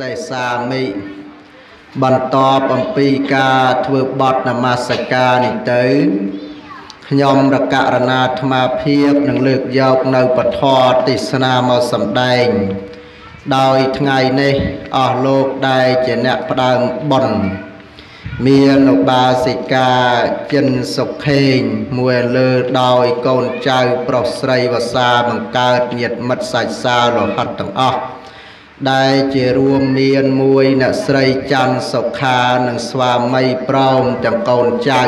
អង្គទេសេសាមិបន្តអំពីការធ្វើបទនមស្ការនេះទៅខ្ញុំរករណាអាត្មាភាពនឹងលើកយកនៅពធទេសនាមកសម្ដែង ដោយថ្ងៃនេះអស់លោកដែលជាអ្នកផ្ដើមបុណ្យមានឧបាសិកាចិនសុខេងមួយលើដោយកូនចៅប្រុសស្រីវសាបង្កើតញាតិមិត្តសាច់សាលរហិតទាំងអស់ ដែលជារួមមានមួយអ្នកស្រីច័ន្ទសុខានិងស្វាមីប្រោមទាំងកូនចៅ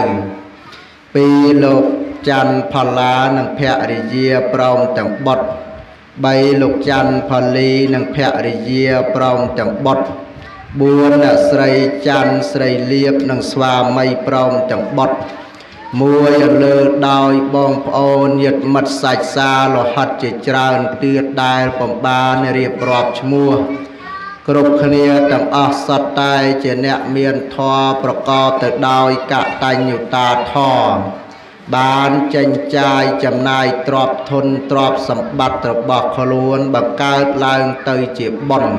ពីរលោកច័ន្ទផល្លានិងភរិយាប្រោមទាំងបុត្រ3លោកច័ន្ទផលីនិងភរិយាប្រោមទាំងបុត្រ4អ្នកស្រីច័ន្ទស្រីលៀបនិងស្វាមីប្រោមទាំងបុត្រ មួយលើដោយបងប្អូនញាតិមិត្តសាច់សាលហិតជាច្រើនទៀតដែលបំបានរៀបរាប់ឈ្មោះគ្រប់គ្នាទាំងអស់សត្វតែជាអ្នកមានធម៌ប្រកបទៅដោយកតញ្ញុតាធម៌បានចេញចាយចំណាយទ្រព្យធនទ្រព្យសម្បត្តិរបស់ខ្លួនបង្កើតឡើងទៅជាបុណ្យ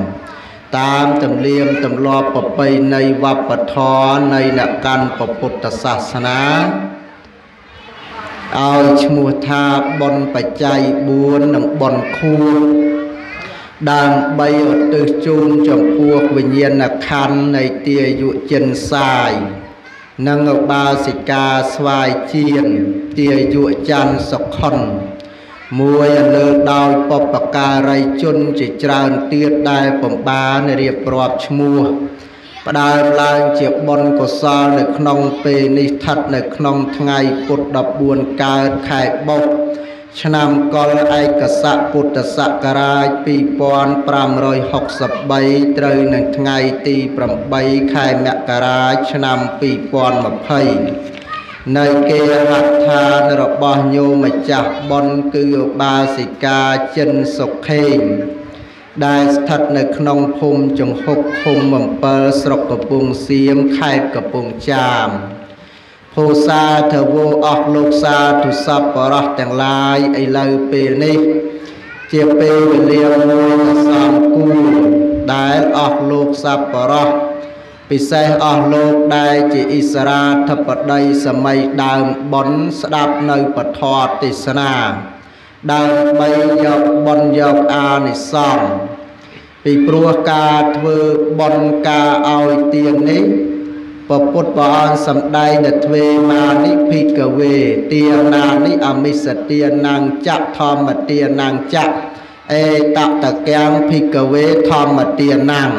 តាមទំនៀមទម្លាប់ប្រពៃណីវប្បធម៌នៃអ្នកកាន់ពុទ្ធសាសនា ឲ្យឈ្មោះថាបុណ្យបច្ច័យ4និងបុណ្យខួបដើម្បីឧទ្ទិសជូនចំពោះវិញ្ញាណក្ខន្ធនៃទាយុចិនសាយនិងឧបាសិកាស្វាយជៀនទាយុច័ន្ទសុខុនមួយលើដោយបពការីជនជាច្រើនទៀតដែលបំបានរៀបរាប់ឈ្មោះ ផ្ដើមឡើងជាបុណ្យកុសលនៅក្នុងពេលនេះស្ថិតនៅក្នុងថ្ងៃពុទ្ធ14កើតខែបុស្សឆ្នាំកុលឯកស័កពុទ្ធសករាជ2563ត្រូវនឹងថ្ងៃទី8ខែមករាឆ្នាំ2020នៅគេរដ្ឋានរបស់ញោមម្ចាស់ប៉ុនគឺឧបាសិកាចិនសុខេង ដែលស្ថិតនៅក្នុងភូមិចង្ហុកឃុំ7ស្រុកកំពង់សៀមខេត្តកំពង់ចាមភូសាធវោអស់លោកសាទុសពបរោះទាំងឡាយឥឡូវពេលនេះ ជាពេលវេលាមួយសំគូដែលអស់លោកសពបរោះពិសេសអស់លោកដែលជាអិសរាធិបតីសម័យដើមប៉ុនស្ដាប់នៅពធទេសនា ដើម្បីយកបុណ្យយកអានិសង្ឃពីព្រោះការធ្វើបុណ្យការឲ្យទាននេះពពុទ្ធព្រះអង្គសម្ដែងនៅទ្វេមានិភិកវេទានានិអមិសទានាងចៈធម្មទានាងចៈអេតតកាំភិកវេធម្មទានាង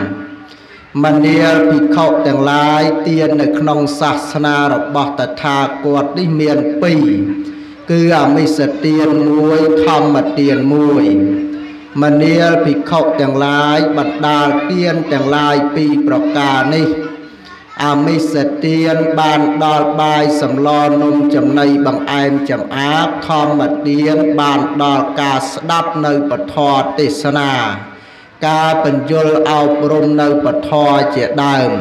មនាលភិក្ខុទាំងឡាយទាននៅក្នុងសាសនារបស់តថាគតនេះមាន2 គឺអមិសទានមួយធម្មទានមួយមនាលភិក្ខុទាំងឡាយបណ្ដាលទានទាំងឡាយពីរប្រការនេះអមិសទានបានដល់បាយសម្លនំចំណីបង្អែមចំអាបធម្មទានបានដល់ការស្ដាប់នៅពធទេសនា ការបញ្យលអប់រំនៅពធជាដើម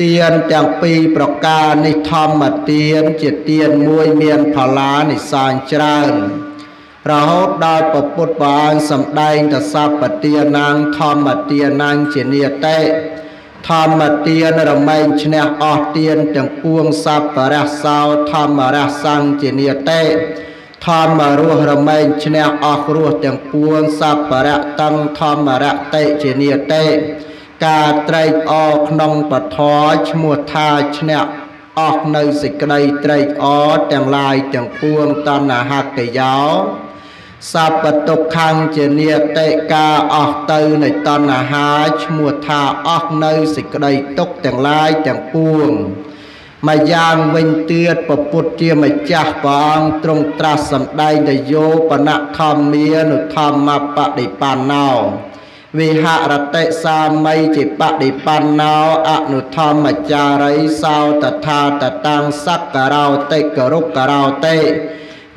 ទានទាំងពីរប្រការនេះធម្មទានជាទានមួយមានផល្លានិសង្ឃច្រើនរហូតដល់ពពុទ្ធព្រះអង្គសម្ដែងតសពទានាងធម្មទានាងជានិតេធម្មទានរមែងឈ្នះអស់ទានទាំងពួងសពរះសោធម្មរះសង្ឃជានិតេធម្មរស់រមែងឈ្នះអស់រស់ទាំងពួងសពរៈតੰធម្មរៈតិជានិតេ ការត្រេកអរក្នុងពធឈ្មោះថាឈ្នះអស់នៅសេចក្តីត្រេកអរទាំងឡាយទាំងពួងតណ្ហកយោសពតុខੰជានិតិកាអស់ទៅនៃតណ្ហាឈ្មោះថាអស់នៅសេចក្តីទុកទាំងឡាយទាំងពួងមួយយ៉ាងវិញទៀតពពុទ្ធជាម្ចាស់ព្រះអង្គទ្រង់ត្រាស់សម្ដែងទៅយោបនធម្មានុធម្មបដិបណ្ណោ វិហរតិសាមីជាបដិបណ្ណោអនុធម្មចារីសោតថាតតាំងសក្ករោតិករុកករោតិ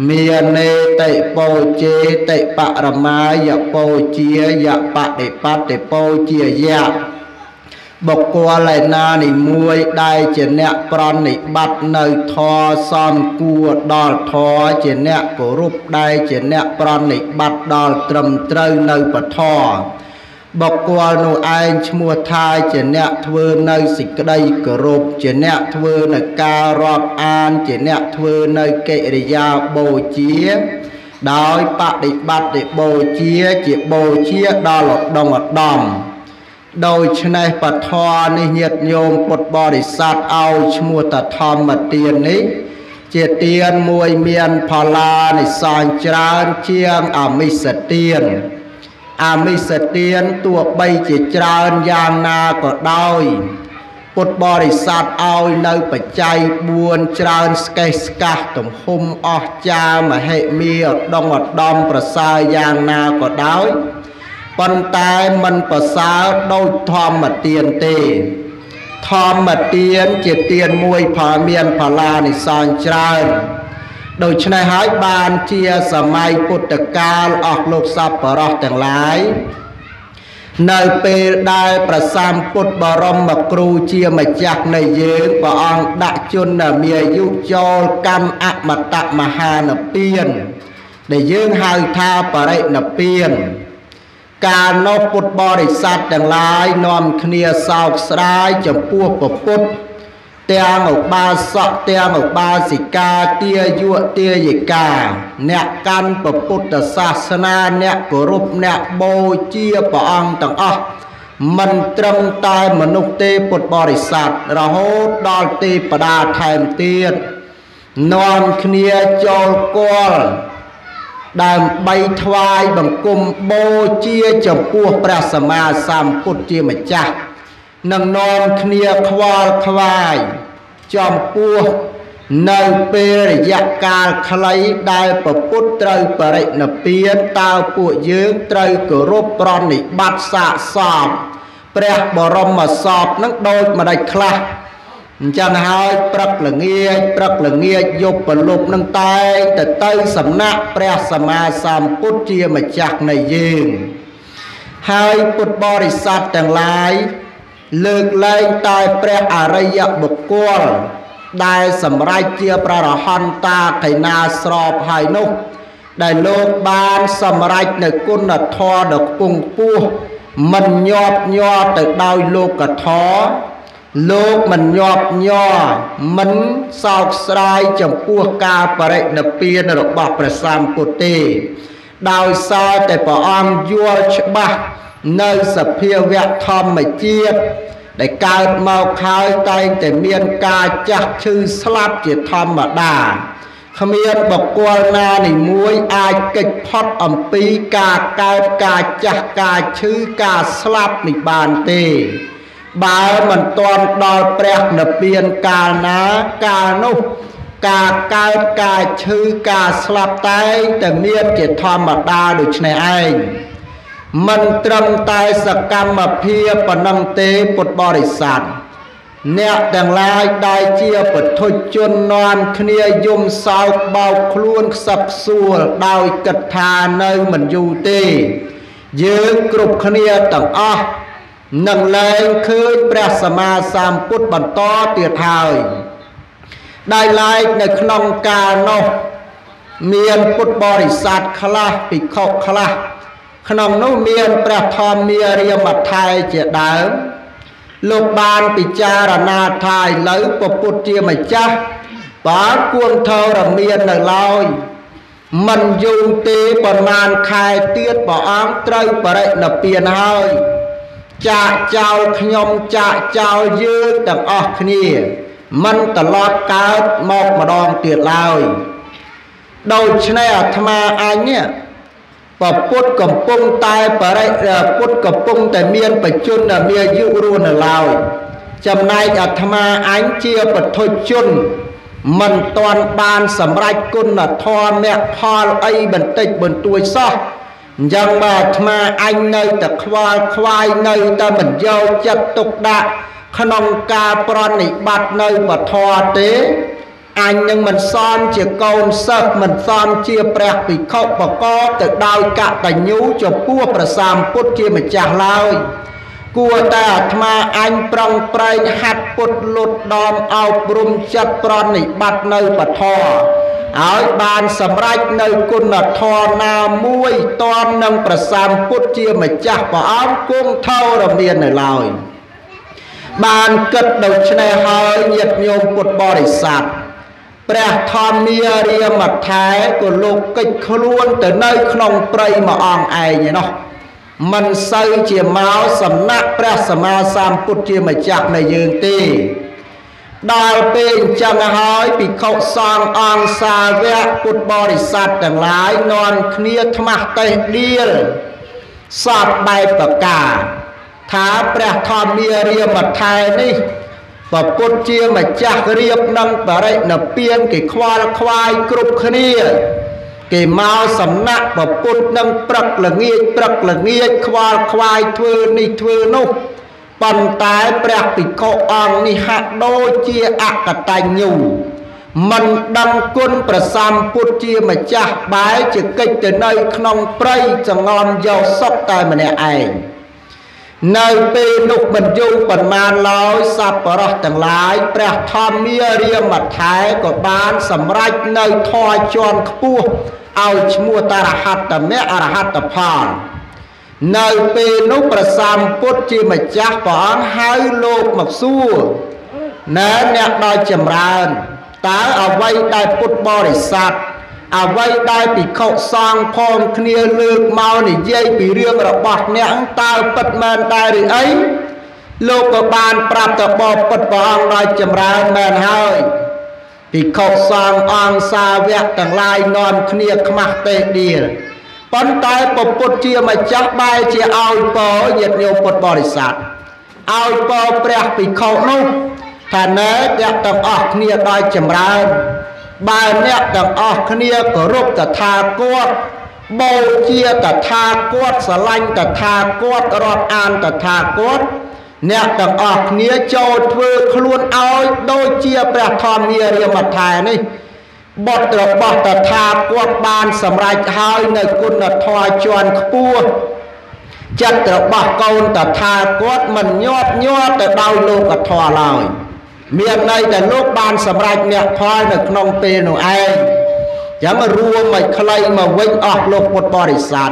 មាននេតិពោជេតិបរមាយពោជាយបដិបត្តិពោជាយៈបុគ្គលឯណានីមួយដែលជាអ្នកប្រណិប័តនៅធរសំគួរដល់ធរជាអ្នកគោរពដែលជាអ្នកប្រណិប័តដល់ត្រឹមត្រូវនៅពធ បុគ្គលនោះឯងឈ្មោះថាជាអ្នកធ្វើនៅសេចក្តីគោរពជាអ្នកធ្វើនៅការរាប់អាន ជាអ្នកធ្វើនៅកិរិយាបូជា ដោយបដិបត្តិបូជាជាបូជាដល់ឧត្តមឧត្តមដូច្នេះពធនេះញាតិញោមពុទ្ធបរិស័ទឲ្យឈ្មោះតធម្មទាននេះ ជាទានមួយមានផល្លានិសង្សច្រើនជាងអមិសទាន អាមិសទានទោះបីជាច្រើនយ៉ាងណាក៏ដោយពុទ្ធបរិស័ទឲ្យនៅបច្ច័យ4ច្រើនស្កេះស្កាស់ទំហំអស្ចារ្យមហិមាឧត្តមឧត្តមប្រសើរយ៉ាងណាក៏ដោយប៉ុន្តែมันប្រសើរដូចធម្មទានទេ ធម្មទានជាទានមួយផលមានផលានិសង្សច្រើន ដូច្នេះហើយបានជាសម័យពុទ្ធកាលអស់លោកសពបរោះទាំងឡាយនៅពេលដែលប្រសាមពុទ្ធបរមគ្រូជាម្ចាស់នៃយើងព្រះអង្គដាក់ជនមានអាយុចូលកម្មអមតមហានិព្វានដែលយើងហៅថាបរិនិព្វានកាលនោះពុទ្ធបរិស័ទទាំងឡាយនាំគ្នាសោកស្ដាយចំពោះពពុទ្ធ ទាំងឧបាសកទាំងឧបាសិកាទាយុទាយិកា អ្នកកាន់ពុទ្ធសាសនាអ្នកគោរពអ្នកបូជាព្រះអង្គទាំងអស់មិនត្រឹមតែមនុស្សទេពុទ្ធបរិស័ទរហូតដល់ទេវតាថែមទៀតនាំគ្នាចូលគល់ដើម្បីថ្វាយបង្គំបូជាចំពោះព្រះសម្មាសម្ពុទ្ធជាម្ចាស់ នឹងនាំគ្នាខ្វល់ខ្វាយចំពោះនៅពេលរយៈកាលខ្លីដែលពពុទ្ធត្រូវបរិនិព្វានតើពួកយើងត្រូវគោរពប្រណិប័តសាកសពព្រះបរមសពនឹងដូចម្ដេចខ្លះអញ្ចឹងហើយព្រឹកល្ងាចព្រឹកល្ងាចយប់ប្រលប់នឹងតែងទៅទៅសំណាក់ព្រះសម្មាសម្ពុទ្ធជាម្ចាស់នៃយើងហើយពុទ្ធបរិស័ទទាំងឡាយ លើកលែងតែព្រះអរិយបុគ្គលដែលសម្រេចជាប្ររហន្តាកៃណាស្របហើយនោះ ដែលលោកបានសម្រេចនៅគុណធម៌ដ៏ខ្ពង់ខ្ពស់មិនញាប់ញ័រទៅដោយលោកធម៌លោកមិនញាប់ញ័រមិនសោកស្ដាយចំពោះការបរិនិព្វានរបស់ព្រះសម្ពុទ្ធទេដោយសារតែព្រះអង្គយល់ច្បាស់ នៅសភាវៈធម្មជាតិដែលកើតមកហើយតែងតែមានការចាស់ឈឺស្លាប់ជាធម្មតាគ្មានបកគលណានីមួយអាចកិច្ចផុតអំពីការកើតការចាស់ការឈឺការស្លាប់នេះបានទេបើមិនទាន់ដល់ព្រះនិព្វានកាលណាកាលនោះការកើតការឈឺការស្លាប់តែងតែមានជាធម្មតាដូចនេះឯង មិនត្រឹមតែសកម្មភាពប៉ុណ្ណឹងទេពុទ្ធបរិស័ទអ្នកទាំងឡាយដែលជាពុទ្ធជននាំគ្នាយំសោកបោកខ្លួនខ្សឹបសួលដោយគិតថានៅមិនយូរទេ យើងគ្រប់គ្នាទាំងអស់នឹងលែងឃើញព្រះសម្មាសម្ពុទ្ធបន្តទៀតហើយដោយឡែកនៅក្នុងកាលនោះ មានពុទ្ធបរិស័ទខ្លះភិក្ខុខ្លះ ក្នុងនោះមានព្រះធម្មារាមថែជាដើមលោកបានពិចារណាថាឥឡូវពពុទ្ធជាម្ចាស់បើគួងធរមាននៅឡើយមិនយូរទេប្រមាណខែទៀតព្រះអង្គត្រូវបរិនិព្វានហើយចាកចោលខ្ញុំចាកចោលយើងទាំងអស់គ្នា មិនត្រឡប់កើតមកម្ដងទៀតឡើយដូច្នេះអាត្មាអញនេះ ពពុទ្ធកំពុងតែបរិពុទ្ធកំពុងតែមានបជនដែលមានអាយុរស់នៅឡើយចំណែកអាត្មាអញជាពធជនមិនទាន់បានសម្រេចគុណធម៌មគ្គផលអីបន្តិចបន្តួចសោះអញ្ចឹងបើអាត្មាអញនៅតែខ្វល់ខ្វាយនៅតែមិនយកចិត្តទុកដាក់ក្នុងការប្រណិប័តនៅពធទេ អញនឹងមិនសមជាកូនសិស្សមិនសមជាព្រះភិក្ខុបកទៅដោយកតញ្ញូចំពោះព្រះសម្ពុទ្ធជាម្ចាស់ឡើយគួរតែអាត្មាអញប្រឹងប្រែងហាត់ពុទ្ធលុតដំអប់រំចិត្តប្រណិប័តនៅពធឲ្យបានសម្រេចនៅគុណធម៌ណាមួយតននឹងប្រសាមពុទ្ធជាម្ចាស់ព្រះអង្គគង់ថោរមាននៅឡើយបានគិតដូច្នេះហើយញាតិញោមពុទ្ធបរិស័ទ ព្រះធម្មារាមថែក៏លោកកិច្ចខ្លួនទៅនៅក្នុងព្រៃមួយអង្គឯងឯណោះមិនសូវជាមកសំណាក់ព្រះសម្មាសម្ពុទ្ធជាម្ចាស់នៃយើងទេដល់ពេលអញ្ចឹងហើយភិក្ខុសង្ឃអង្គសាវកពុទ្ធបរិស័ទទាំងឡាយនាំគ្នាថ្មាស់តេះដៀលសពបែបប្រការថាព្រះធម្មារាមថែនេះ ពពុទ្ធជាម្ចាស់រៀបនឹងបរិណពៀនគេខ្វល់ខ្វាយគ្រប់គ្នាគេមកសំណាក់ពពុទ្ធនឹងព្រឹកល្ងាចព្រឹកល្ងាចខ្វល់ខ្វាយធ្វើនេះធ្វើនោះប៉ុន្តែព្រះភិក្ខុអង្គនេះហាក់ដូចជាអកតញ្ញូមិនដឹងគុណប្រសំពុទ្ធជាម្ចាស់បែរជាកិច្ចទៅនៅក្នុងព្រៃចងំយកសុខតែម្នាក់ឯង នៅពេលនោះមិនយូរប៉ុន្មានឡើយសប្បុរសទាំងឡាយព្រះធម្មារាមថែក៏បានសម្រេចនៅធម៌ជាន់ខ្ពស់ឲ្យឈ្មោះតរហត្តមៈអរហត្តផលនៅពេលនោះព្រះសម្ពុទ្ធជាម្ចាស់ព្រះអង្គហៅលោកមកសួរណែអ្នកដល់ចម្រើនតើអ្វីដែលពុទ្ធបរិស័ទ អ្វីដែលភិក្ខុសង្ឃផងគ្នាលើកមកនិយាយពីរឿងរបស់អ្នកតើពិតមែនដែរឬអីលោកក៏បានប្រាប់ទៅបបពុទ្ធព្រះអង្គដោយចម្រើនមែនហើយភិក្ខុសង្ឃអង្គសាវកទាំងឡាយនាំគ្នាខ្មាស់ទេដៀលប៉ុន្តែពពុទ្ធជាម្ចាស់បែរជាឲ្យពរញាតិញោមពុទ្ធបរិស័ទឲ្យពរព្រះភិក្ខុនោះថាណែអ្នកទាំងអស់គ្នាដោយចម្រើន បើអ្នកទាំងអស់គ្នាគោរពតថាគតបូជាតថាគតស្រឡាញ់តថាគតរាប់អានតថាគតអ្នកទាំងអស់គ្នាចូលធ្វើខ្លួនឲ្យដូចជាព្រះធម្មារាមថែនេះបុត្ររបស់តថាគតបានសម្រេចហើយនៅគុណធម៌ជាន់ខ្ពស់ចិត្តរបស់កូនតថាគតមិនញាត់ញ័រទៅដោយលោកធម៌ឡើយ មានន័យតែលោកបានសម្រេចអ្នកផលនៅក្នុងពេលនោះឯងចាំរួមមកខ្លីមកវិញអស់លោកពុទ្ធបរិស័ទ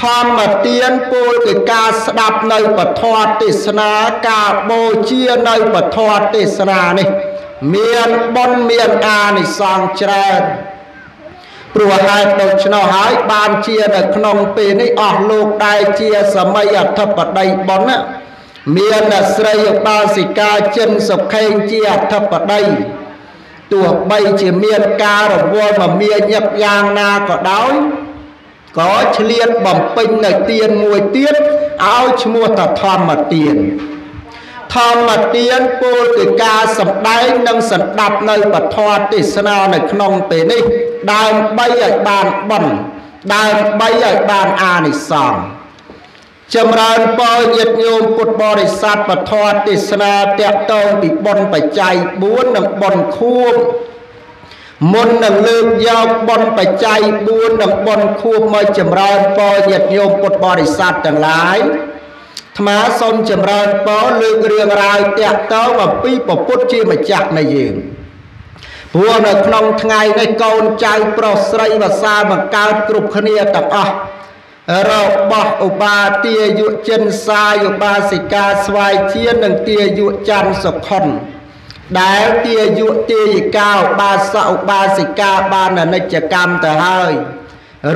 ធម្មទានពលគឺការស្ដាប់នៅពធទេសនាការបូជានៅពធទេសនានេះ មានបុណ្យមានអានិសង្សច្រើនព្រោះហេតុដូច្នោះហើយបានជានៅក្នុងពេលនេះអស់លោកដែលជាសម័យអធិបតីបុណ្យ មានស្រីឧបាសិកាចិនសុខេងជាអធិបតីទោះបីជាមានការរវល់មមាញឹកយ៉ាងណាក៏ដោយក៏ឆ្លៀតបំពេញនៅទានមួយទៀតឲ្យឈ្មោះថាធម្មទានធម្មទានពោលគឺការសម្ដែងនិងសន្តាប់នៅពធទេសនានៅក្នុងពេលនេះ ដើម្បីឲ្យបានបុណ្យដើម្បីឲ្យបានអានិសង្ស ចម្រើនពរញាតិញោមពុទ្ធបរិស័ទពធទេសនាតកតងពីបុណ្យបច្ច័យ4និងបុណ្យខួបមុននឹងលើកយកបុណ្យបច្ច័យ4និងបុណ្យខួបមកចម្រើនពរញាតិញោមពុទ្ធបរិស័ទទាំងឡាយថ្មសូមចម្រើនពរលើករឿងរ៉ាវតកតងអំពីពពុទ្ធជាម្ចាស់នៃយើងព្រោះនៅក្នុងថ្ងៃនេះកូនចៅប្រុសស្រីភាសាបង្កើតគ្រប់គ្នាទាំងអស់ របស់ឧបាទាយុចិនសាយុបាសិកាស្វាយជានិងទាយុច័ន្ទសុខុនដែលទាយុទាយិកាឧបាសកឧបាសិកាបានអនិច្ចកម្មទៅហើយ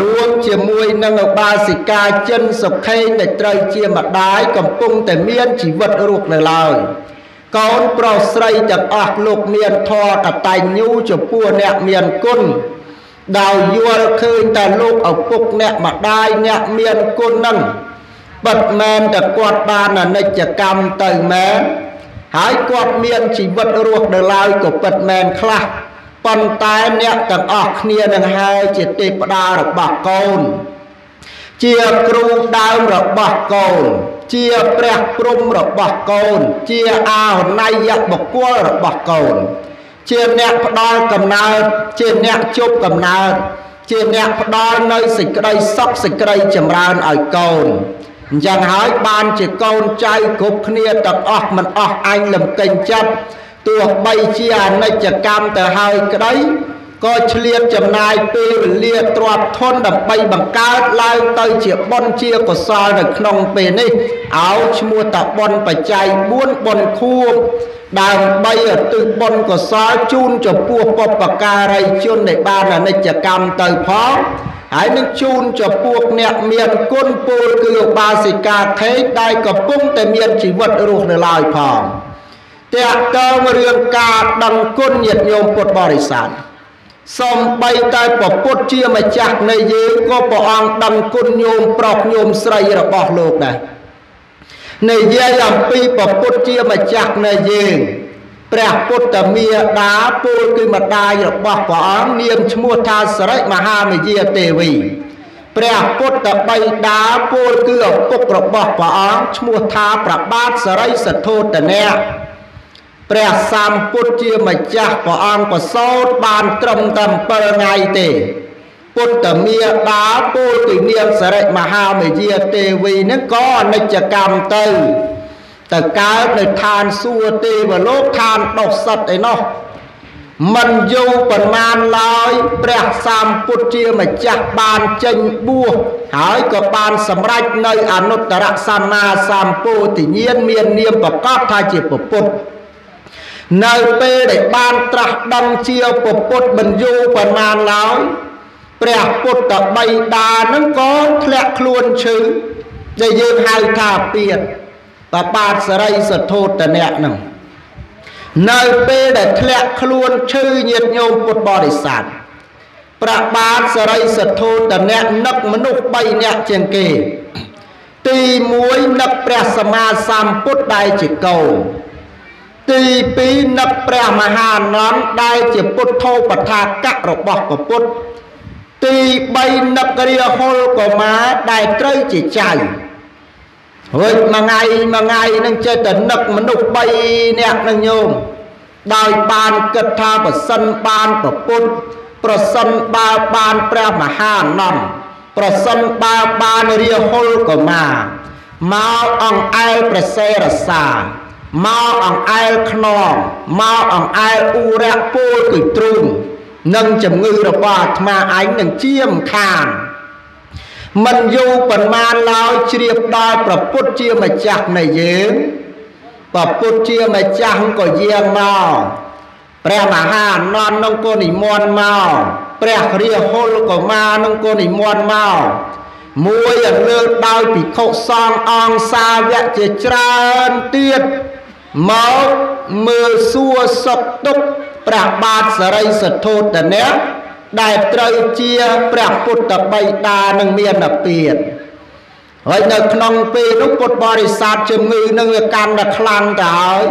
រួមជាមួយនឹងឧបាសិកាចិនសុខេងដែលត្រូវជាម្ដាយកំពុងតែមានជីវិតរស់នៅឡើយកូនប្រុសស្រីទាំងអស់លោកមានធម៌កតញ្ញូចំពោះអ្នកមានគុណ ដោយយល់ឃើញតែលោកឪពុកអ្នកម្ដាយអ្នកមានគុណនឹងពិតមែនតែគាត់បានអនិច្ចកម្មទៅមែនហើយគាត់មានជីវិតរស់នៅឡើយក៏ពិតមែនខ្លះប៉ុន្តែអ្នកទាំងអស់គ្នានឹងហើយជាទេពតារបស់កូន ជាគ្រូដើមរបស់កូន ជាព្រះព្រំរបស់កូន ជាអាហន័យបុគ្គលរបស់កូន ជាអ្នកផ្ដល់កំណើតជាអ្នកជប់កំណើតជាអ្នកផ្ដល់នៅសេចក្តីសុខសេចក្តីចម្រើនឲ្យកូនអញ្ចឹងហើយបានជាកូនចៅគ្រប់គ្នាទាំងអស់មិនអស់អញលំកេងចិត្តទោះបីជាអនិច្ចកម្មទៅហើយក្តីក៏ឆ្លៀតចំណាយពេលវេលាទ្របធន់ដើម្បីបង្កើតឡើងទៅជាបុណ្យជាកុសលនៅក្នុងពេលនេះឲ្យឈ្មោះតាបុណ្យបច្ច័យ4បុណ្យខួប ដើម្បីឧទ្ទិសបុណ្យកុសលជូនចំពោះបុព្វការីជនដែលបានអនិច្ចកម្មទៅផងហើយនឹងជូនចំពោះអ្នកមានគុណពូលគឺឧបាសិកាថេកដែលកំពុងតែមានជីវិតរស់នៅឡើយផងតើតើរឿងការដឹងគុណញាតិញោមពុទ្ធបរិស័ទសំបីតែពពុទ្ធជាម្ចាស់នៃយើងក៏ព្រះអង្គដឹងគុណញោមប្រុសញោមស្រីរបស់លោកដែរ និយាយអំពីពពុទ្ធជាម្ចាស់នៃយើងព្រះពុទ្ធមាតាពូលគឺម្ដាយរបស់ព្រះអង្គនាមឈ្មោះថាសរិមហាមយាទេវីព្រះពុទ្ធបិតាពូលគឺឪពុករបស់ព្រះអង្គឈ្មោះថាប្របាទសរិសធោតនៈព្រះសម្ពុទ្ធជាម្ចាស់ព្រះអង្គប្រសូតបានត្រឹមតែ7ថ្ងៃទេ ពុទ្ធមាតាពូលគឺនាងសរិមហាមយាទេវីនឹងក៏អនិច្ចកម្មទៅទៅកើតនៅឋានសួគ៌ទេវលោកឋានដុសសិតឯណោះមិនយូរប៉ុន្មានឡើយព្រះសម្ពុទ្ធជាម្ចាស់បានចេញបួសហើយក៏បានសម្រេចនៅអនុត្តរសម្មាសម្ពោធិញ្ញាណមាននាមប្រកបថាជាពុទ្ធនៅពេលដែលបានត្រាស់ដឹងជាពុទ្ធមិនយូរប៉ុន្មានឡើយ ព្រះពុទ្ធបិតានឹងក៏ធ្លាក់ខ្លួនឈឺដែលយើងហៅថាពៀតបបាទសរិសធោតនៈនឹងនៅពេលដែលធ្លាក់ខ្លួនឈឺញាតញោមពុទ្ធបរិស័ទព្រះបាទសរិសធោតនៈនឹកមនុស្ស3នាក់ជាងគេ ទី1នឹកព្រះសម្មាសម្ពុទ្ធដែលជាកូនទី2នឹកព្រះមហាអនន្តដែលជាពុទ្ធោបថាកៈរបស់ព្រះពុទ្ធ ទី3នឹករាហុលកុមារដែលត្រូវជាចៅរួចមួយថ្ងៃមួយថ្ងៃនឹងចេះតែនឹកមនុស្ស3នាក់នឹងញោមដោយបានគិតថាប្រសិនបានប្រពុតប្រសិនបើបានព្រះមហាអនន្តប្រសិនបើបានរាហុលកុមារមកអង្អែលព្រះសេរសាមកអង្អែលខ្នងមកអង្អែលឧរៈពូលគឺទ្រូង និងជំងឺរបស់អាត្មាឯងនឹងជាមខានមិនយូរប៉ុន្មានឡើយជ្រាបដល់ប្រពុតជាម្ចាស់នៃយើងប្រពុតជាម្ចាស់ក៏យាងមកព្រះមហាអនន្តនឹងក៏និមន្តមកព្រះរាហុលក៏មកនឹងក៏និមន្តមកមួយអលើដោយភិក្ខុសង្ឃអង្គសាវកជាច្រើនទៀតមកមើលសួរសុខទុក្ខ ព្រះបាទសរិសធោតនៈដែលត្រូវជាព្រះពុទ្ធបិតានឹងមានពាតហើយនៅក្នុងពេលនោះពុទ្ធបរិស័ទជំងឺនឹងវាកាន់តែខ្លាំងទៅហើយ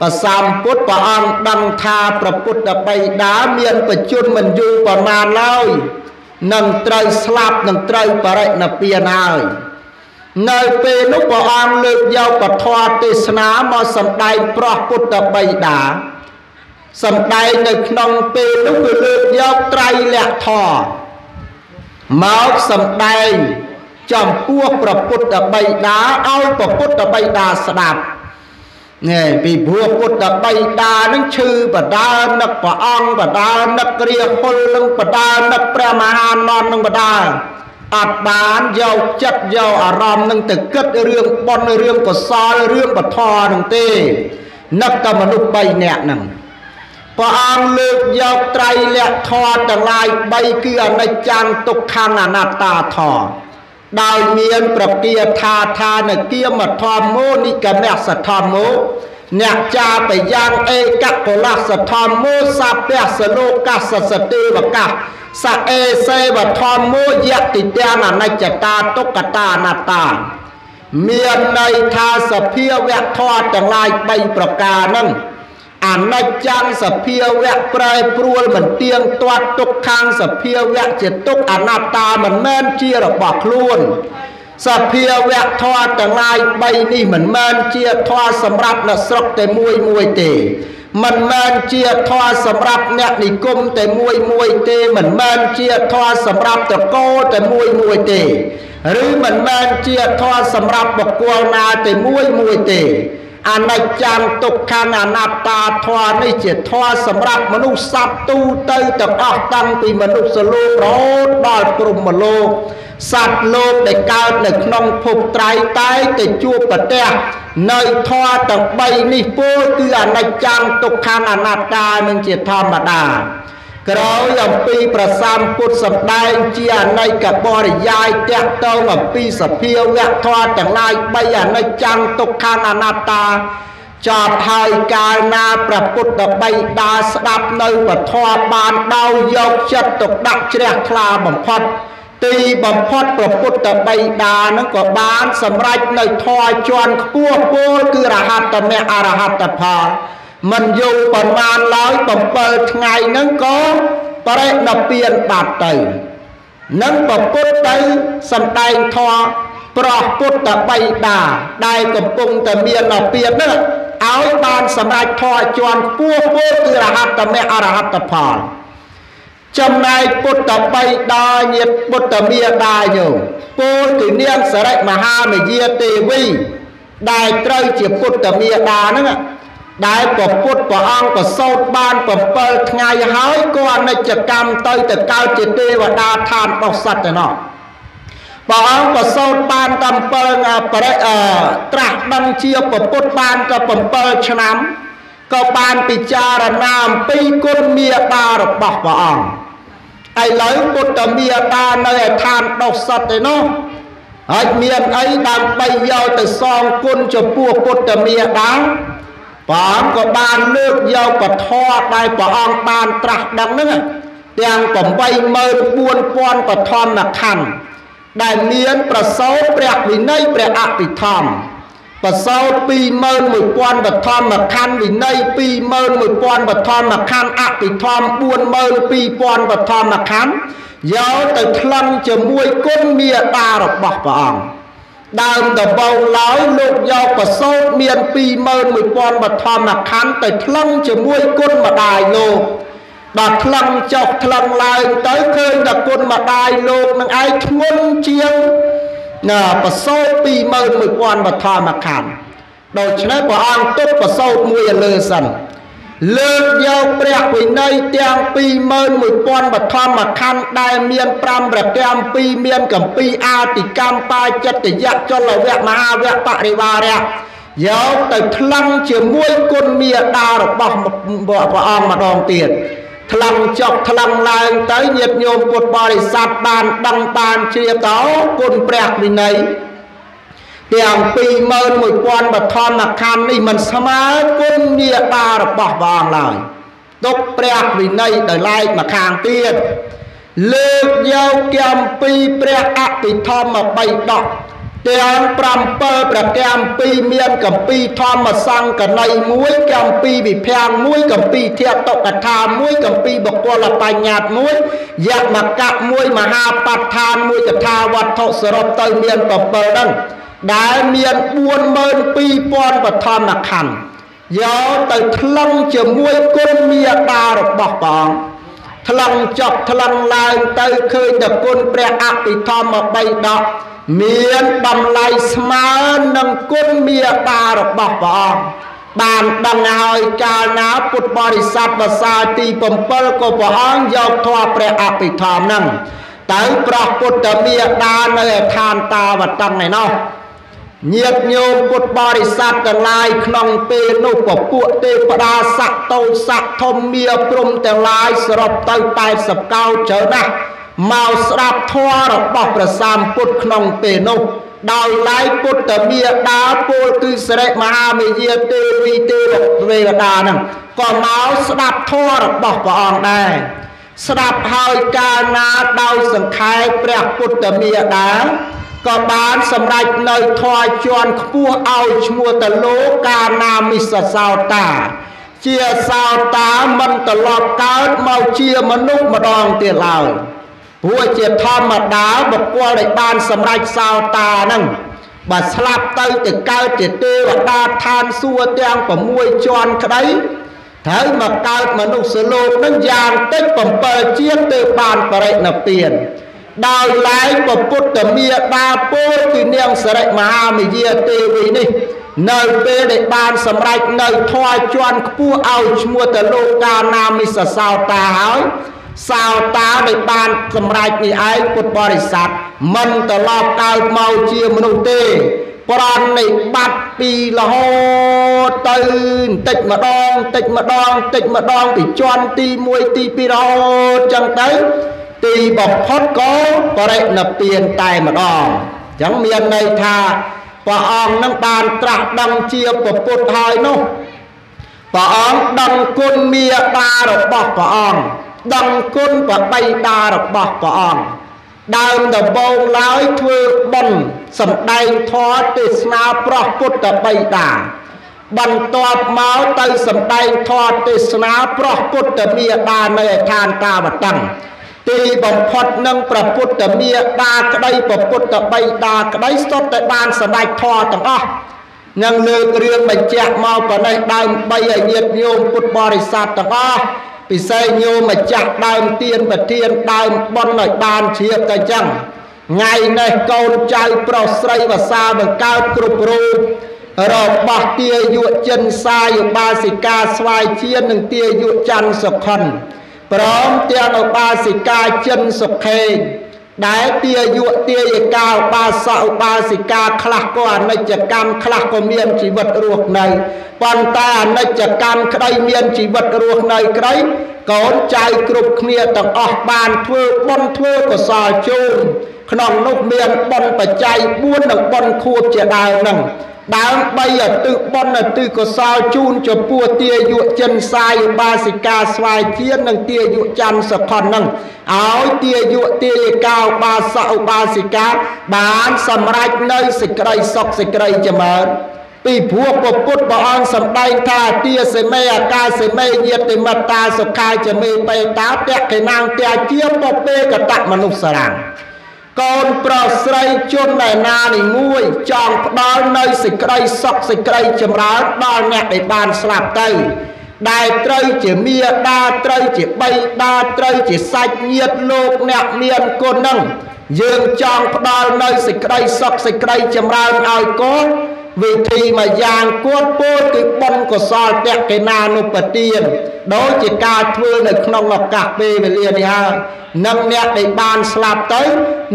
ប្រសម្ពុទ្ធព្រះអង្គដឹងថាព្រះពុទ្ធបិតាមានបច្ចុប្បន្នមិនយូរប្រមាណឡើយនឹងត្រូវស្លាប់នឹងត្រូវបរិណិព្វានហើយនៅពេលនោះព្រះអង្គលើកយកពធទេសនាមកសម្ដែងប្រោះពុទ្ធបិតា សំដែងនៅក្នុងពេលនោះគឺលើកយកត្រៃលក្ខធម៌មកសំដែងចំពោះព្រះពុទ្ធបិតាឲ្យព្រះពុទ្ធបិតាស្ដាប់នេះពីព្រោះពុទ្ធបិតានឹងឈឺបដាលនឹកព្រះអង្គបដាលនឹករាហុលនឹងបដាលនឹកព្រះមហានន្តនឹងបដាលអត់បានយកចិត្តយកអារម្មណ៍នឹងទៅគិតរឿងបុណ្យរឿងកុសលរឿងបធរនឹងទេនឹកតែមនុស្ស3នាក់ហ្នឹង ព្រះអង្គលើកយកត្រៃលក្ខធម៌ទាំងឡាយ3គឺអនិច្ចំទុក្ខំអនត្តាធម៌ដោយមានប្រគាថាថានគិមធម្មោនិកមសធម្មោអ្នកចាបយ៉ាងអេកកុលសធម្មោសពៈសលោកសសទេវកៈសអេសេវធម្មោយតិទាំងអនិច្ចតាទុក្ខតាអនត្តាមានន័យថាសភាវៈធម៌ទាំងឡាយ3ប្រការហ្នឹង អនិច្ចំសភាវៈប្រែប្រួលមិនទៀងទាត់ទុក្ខំសភាវៈជាទុក្ខអនត្តាមិនមែនជារបស់ខ្លួនសភាវៈធម៌ទាំងឡាយ3នេះមិនមែនជាធម៌សម្រាប់អ្នកស្រុកតែមួយមួយទេមិនមែនជាធម៌សម្រាប់អ្នកនិគមតែមួយមួយទេមិនមែនជាធម៌សម្រាប់តកោតែមួយមួយទេ ឬមិនមែនជាធម៌សម្រាប់បុគ្គលណាតែមួយមួយទេ អនិច្ចំទុក្ខំអនត្តាធម៌នេះជាធម៌សម្រាប់មនុស្សសត្វទូទៅទាំងអស់តាំងពីមនុស្សលោករហូតដល់ព្រហ្មលោកសត្វលោកដែលកើតនៅក្នុងភពត្រៃតែទៅជួបប្រទះនៅធម៌ទាំង3នេះពោលគឺអនិច្ចំទុក្ខំអនត្តានឹងជាធម្មតា ក្រោយអំពីប្រសាមពុទ្ធសម្ដែងជាអនិច្ចបរិយាយតាក់ទងអំពីសភាវៈធម៌ទាំងឡាយ3អនិច្ចំទុក្ខំអនត្តាចប់ហើយកាលណាព្រះពុទ្ធបិតាស្ដាប់នៅពធបានដោយយកចិត្តទុកដាក់ជ្រះថ្លាបំផុតទីបំផុតព្រះពុទ្ធបិតានឹងក៏បានសម្រេចនៅធម៌ជាន់ខ្ពស់ពោលគឺរហត្តមគ្គអរហត្តផល មិនយូរប៉ុន្មានឡើយ7ថ្ងៃហ្នឹងក៏បរិណពានបាត់ទៅនឹងប្រពុតទៅសំដែងធម៌ប្រោះពុទ្ធបិតាដែលកំពុងតែមានអពាតនោះឲ្យបានសម្រេចធម៌ជាន់ខ្ពស់ពោលគឺរហត្តមគ្គអរហត្តផល ចំណែកពុទ្ធបិតាញាតពុទ្ធមេដាញោមពោលគឺនាងសរិមហាមយាទេវីដែលត្រូវជាពុទ្ធមេដាហ្នឹង ដែលព្រះពុទ្ធព្រះអង្គប្រសូតបាន7ថ្ងៃហើយក៏អនិច្ចកម្មទៅទៅកើតជាទេវតាឋានរបស់សត្វទៅណោះព្រះអង្គប្រសូតបានតែ7បរិត្រាស់ដឹងជាព្រះពុទ្ធបានតែ7ឆ្នាំក៏បានពិចារណាអំពីគុណមេតារបស់ព្រះអង្គឥឡូវពុទ្ធមេតានៅឯឋានដុសតឯនោះហើយមានអីដើម្បីយកទៅសងគុណចំពោះពុទ្ធមេតា ព្រះអង្គក៏បានលើកយកពធដែលព្រះអង្គបានត្រាស់ដឹងហ្នឹងទាំង84000បឋមខណ្ឌដែលមានប្រសូតព្រះវិន័យព្រះអភិធម្មប្រសោត21000បឋមខណ្ឌវិន័យ21000បឋមខណ្ឌអភិធម្ម42000បឋមខណ្ឌយកទៅថ្លឹងជាមួយគុណមេតារបស់ព្រះអង្គ ដើមដំបូងឡើយលោកយកប្រសូតមាន21000បឋមខណ្ឌទៅថ្លឹងជាមួយគុណម្ដាយលោកដល់ថ្លឹងចុះថ្លឹងឡើងទៅឃើញតែគុណម្ដាយលោកនឹងឯងធ្ងន់ជាងណាប្រសូត21000បឋមខណ្ឌដូច្នេះព្រះអង្គទុកប្រសូតមួយឲ្យលើសិន លើកយកព្រះវិន័យទាំង21000បឋមខណ្ឌដែលមាន5ប្រកម្ម2មានកម្ពីអាតិកម្មបាចិត្តយៈចលវៈមហាវៈបរិវារៈយកទៅថ្លឹងជាមួយគុណមេដារបស់ព្រះអង្គម្ដងទៀតថ្លឹងចុះថ្លឹងឡើងទៅញាតិញោមពុទ្ធបរិស័ទបានដឹងបានជ្រាបតគុណព្រះវិន័យ ទាំង21000បឋមខណ្ឌនេះមិនស្មើគុណមេតារបស់ព្រះអង្គឡើយទុកព្រះវិន័យដោយឡែកមកខាងទៀតលើកយកគំពីព្រះអភិធម្ម3ដកទាំង7ប្រកម្ម2មានកម្ពីធម្មសង្កណី1កម្ពីវិភាំង1កម្ពីធតកថា1កម្ពីបកលបញ្ញត្តិ1យមកៈ1មហាបฏដ្ឋាន1កថាវត្ថុសរុបទៅមាន7ហ្នឹង ដែលមាន42000បឋមខណ្ឌយកទៅថ្លឹងជាមួយគុណមេតារបស់ព្រះអង្គថ្លឹងចប់ថ្លឹងឡើងទៅឃើញតែគុណព្រះអភិធម្ម3ដកមានតម្លៃស្មើនឹងគុណមេតារបស់ព្រះអង្គបានដឹងហើយកាលណាពុទ្ធបរិស័ទភាសាទី7ក៏ព្រះអង្គយកធម៌ព្រះអភិធម្មហ្នឹងទៅប្រោះពុទ្ធមេតានៅឋានតាវតឹងឯណោះ ញាតញោមពុទ្ធបរិស័ទទាំងឡាយក្នុងពេលនោះពពួកទេវតាស័កតូចស័កធំមៀព្រំទាំងឡាយសរុបទៅ80កោច្រើនណាស់មកស្ដាប់ធម៌របស់ព្រះសម្ពុទ្ធក្នុងពេលនោះដោយឡែកពុទ្ធមេដាពលគឺសិរិមហាមេយាទេវីទេវេដាហ្នឹងក៏មកស្ដាប់ធម៌របស់ព្រះអង្គដែរស្ដាប់ហើយកាលណាដោយសង្ខេបព្រះពុទ្ធមេដា ក៏បានសម្រេចនៅធម៌ជាន់ខ្ពស់ឲ្យឈ្មោះតលោកានាមិសសោតា ជាសោតាមិនត្រឡប់កើតមកជាមនុស្សម្ដងទៀតឡើយព្រោះជាធម្មតាបុគ្គលដែលបានសម្រេចសោតាហ្នឹងបើស្លាប់ទៅទៅកើតជាទេវតាឋានសួគ៌ទាំង6ជាន់ក្តីត្រូវមកកើតមនុស្សលោកនឹងយ៉ាងតិច7ជាតិទៅបានបរិណិព្វាន ដោយឡែកពុទ្ធមេតាពលគឺនាងសរិមហាមយាទេវីនេះនៅពេលដែលបានសម្រេចនៅធម៌ជន់ខ្ពស់ឲ្យឈ្មោះទៅលោកកាលណាមិសសោតាហើយសោតាដែលបានសម្រេចនេះឯងពុទ្ធបរិស័ទមិនត្រឡប់កើតមកជាមនុស្សទេប្រណិបត្តិពីរហូតទៅបន្តិចម្ដងបន្តិចម្ដងបន្តិចម្ដងពីជាន់ទី1ទី2រហូតចឹងទៅ ទីបំផុតក៏បរិណិព្វានតែម្ដងអញ្ចឹងមានន័យថាព្រះអង្គនឹងបានត្រាស់ដឹងជាពុទ្ធហើយនោះព្រះអង្គដឹងគុណមេតារបស់ព្រះអង្គដឹងគុណប្របីតារបស់ព្រះអង្គដើមដំបូងឡើយធ្វើបុណ្យសម្ដែងធម៌ទេសនាប្រោះពុទ្ធបិតាបន្ទាប់មកទៅសម្ដែងធម៌ទេសនាប្រោះពុទ្ធមេតានៅឋានតាវតੰ ទីបំផុតនឹងប្រពុទ្ធមេតាក្តីប្រពុទ្ធបិតាក្តីសុទ្ធតែបានសម្ដែងធម៌ទាំងអស់នឹងលើករឿងបញ្ជាក់មកប៉ុណ្ណេះដើម្បីឲ្យញាតិញោមពុទ្ធបរិស័ទទាំងអស់ពិសេសញោមម្ចាស់ដើមទៀនប្រធានដើមប៉ុនឲ្យបានជ្រាបតែចឹងថ្ងៃនេះកូនចៅប្រុសស្រីភាសាបង្កើតគ្រប់រូបរបស់ទាយុចិនសាយុបាសិកាស្វាយជានិងទាយុច័ន្ទសុខុន ព្រមទាំងឧបាសិកាចិនសុខេងដែលទាយុទាយកាឧបាសកឧបាសិកាខ្លះក៏អនិច្ចកម្មខ្លះក៏មានជីវិតរស់នៅប៉ុន្តែអនិច្ចកម្មក្តីមានជីវិតរស់នៅក្តីកូនចៅគ្រប់គ្នាទាំងអស់បានធ្វើបុណ្យធ្វើកុសលជូន ក្នុងនោះមានបុណ្យបច្ច័យ4និងបុណ្យខួបជាដើមនឹងដើម្បីឧទ្ទិសបុណ្យឧទ្ទិសកុសលជូនចំពោះទាយុចិនសាយឧបាសិកាស្វាយជានិងទាយុច័ន្ទសខុននឹងឲ្យទាយុទាយិកាឧបាសកឧបាសិកាបានសម្រេចនៅសេចក្តីសុខសេចក្តីចម្រើនពីព្រោះពពុទ្ធព្រះអង្គសម្ដែងថាទាសេមេអាកាសេមេញាតិមត្តាសុខាចមេបេតាតេកេណាងតាជាពពេកតមនុស្សរាំង កូនប្រុសស្រីជនដែលណានីមួយចង់ផ្ដល់នៅសេចក្តីសុខសេចក្តីចម្រើនដល់អ្នកដែលបានស្លាប់ទៅដែលត្រូវជាមាតាត្រូវជាបីតាត្រូវជាសាច់ញាតិលោកអ្នកមានគុណនឹងយើងចង់ផ្ដល់នៅសេចក្តីសុខសេចក្តីចម្រើនឲ្យកូន វិធីមួយយ៉ាងគួតពោលគឺបុណ្យកុសលតេកេណានុបទានដូចជាការធ្វើនៅក្នុងឱកាសពេលវេលានេះហើយនឹងអ្នកដែលបានស្លាប់ទៅ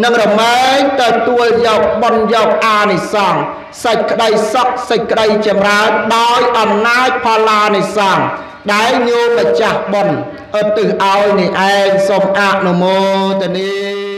នឹងរមែងទៅទួលយកបុណ្យយកអានិសង្សសេចក្តីសុខសេចក្តីចម្រើនដោយអំណាចផល្លានិសង្សដែលញោមម្ចាស់បុណ្យឧទ្ទិសឲ្យនេះឯងសូមអនុមោទនា